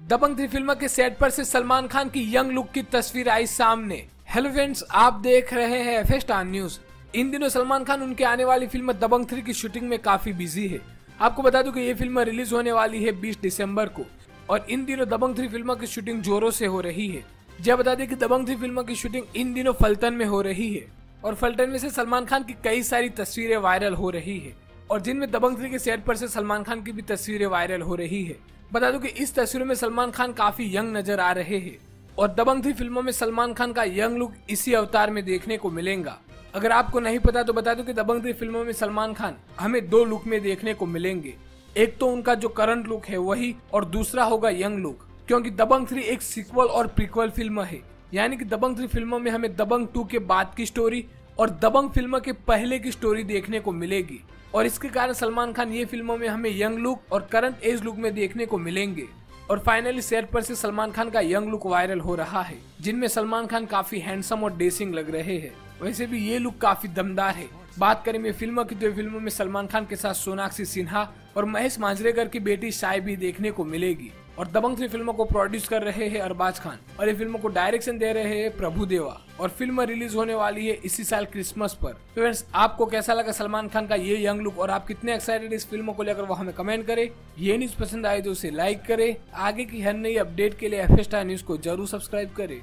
दबंग three film के set पर से सलमान खान की यंग लुक की तस्वीर आई सामने। हेलो फ्रेंड्स आप देख रहे हैं एफ़ स्टार न्यूज़ इन दिनों सलमान खान उनके आने वाली फ़िल्म दबंग थ्री की शूटिंग में काफ़ी बिज़ी है। आपको बता दूँ कि ये फ़िल्म रिलीज़ होने वाली है 20 दिसंबर को। और इन दिनों दबंग थ्री फ़िल्म की शूटिंग जोरों से हो रही है। जब बता दें कि दबंग थ्री फ़िल्म की शूटिंग इन दिनों फलटन में हो रही है। और फलटन में से सलमान खान की कई सारी तस्वीरें वायरल हो रही है। और जिनमें दबंग थ्री के सेट पर से सलमान खान की भी तस्वीरें वायरल हो रही है। बता दूँ कि इस तस्वीरों में सलमान खान काफ़ी यंग नज़र आ रहे हैं और दबंग थ्री फ़िल्मों में सलमान खान का यंग लुक इसी अवतार में देखने को मिलेगा। अगर आपको नहीं पता तो बता दूँ कि दबंग थ्री फ़िल्मों में सलमान खान हमें दो लुक में देखने को मिलेंगे। एक तो उनका जो करंट लुक है वही और दूसरा होगा यंग लुक, क्योंकि दबंग थ्री एक सिक्वल और प्रिक्वल फ़िल्म है। यानी कि दबंग थ्री फ़िल्मों में हमें दबंग टू के बाद की स्टोरी और दबंग फ़िल्म के पहले की स्टोरी देखने को मिलेगी। और इसके कारण सलमान खान ये फ़िल्मों में हमें यंग लुक और करंट एज लुक में देखने को मिलेंगे। और फाइनली सेट पर से सलमान खान का यंग लुक वायरल हो रहा है, जिनमें सलमान खान काफ़ी हैंडसम और डेसिंग लग रहे हैं। वैसे भी ये लुक काफ़ी दमदार है। बात करें मैं फ़िल्मों की तो फ़िल्मों में सलमान खान के साथ सोनाक्षी सिन्हा और महेश मांजरेकर की बेटी शाय भी देखने को मिलेगी। और दबंग थ्री फ़िल्मों को प्रोड्यूस कर रहे हैं अरबाज खान। और ये फ़िल्मों को डायरेक्शन दे रहे हैं प्रभु देवा। और फ़िल्म रिलीज़ होने वाली है इसी साल क्रिसमस पर। तो फ्रेंड्स आपको कैसा लगा सलमान खान का ये यंग लुक और आप कितने एक्साइटेड इस फ़िल्म को लेकर वो हमें कमेंट करें। ये न्यूज़ पसंद आए तो उसे लाइक करे। आगे की हर नई अपडेट के लिए एफ़ न्यूज़ को ज़रूर सब्सक्राइब करें।